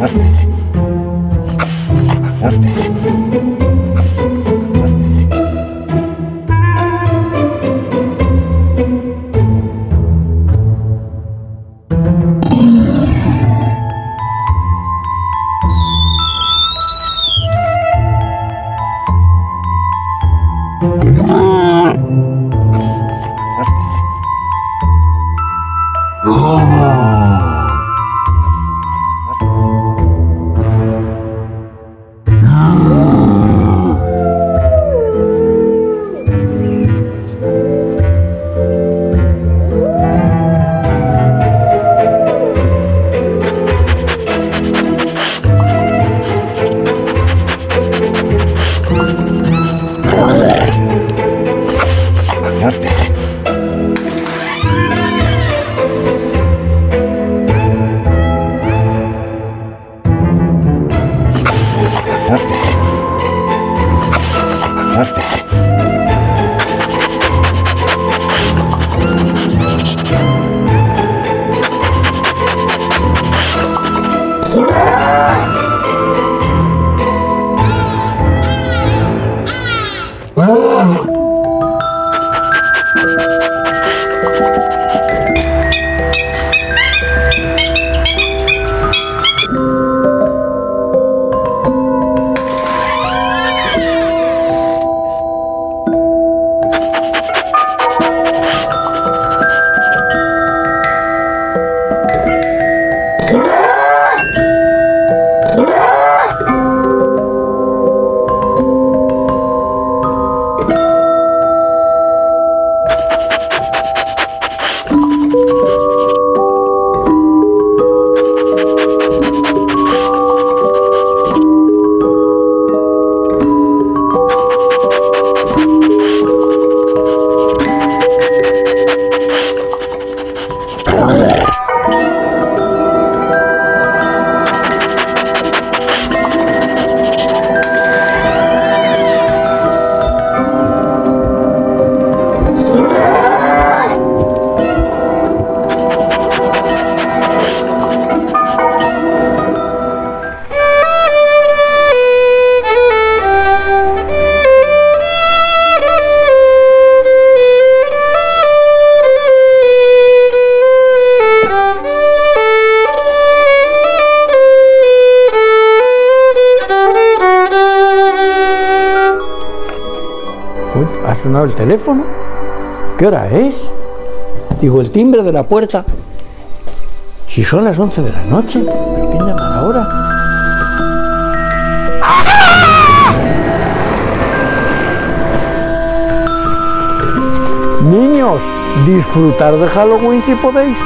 ますね。Oh. What the? Oh, ha sonado el teléfono. ¿Qué hora es? Digo, el timbre de la puerta. Si son las 11 de la noche, ¿pero quién llamará ahora? Niños, disfrutar de Halloween si podéis.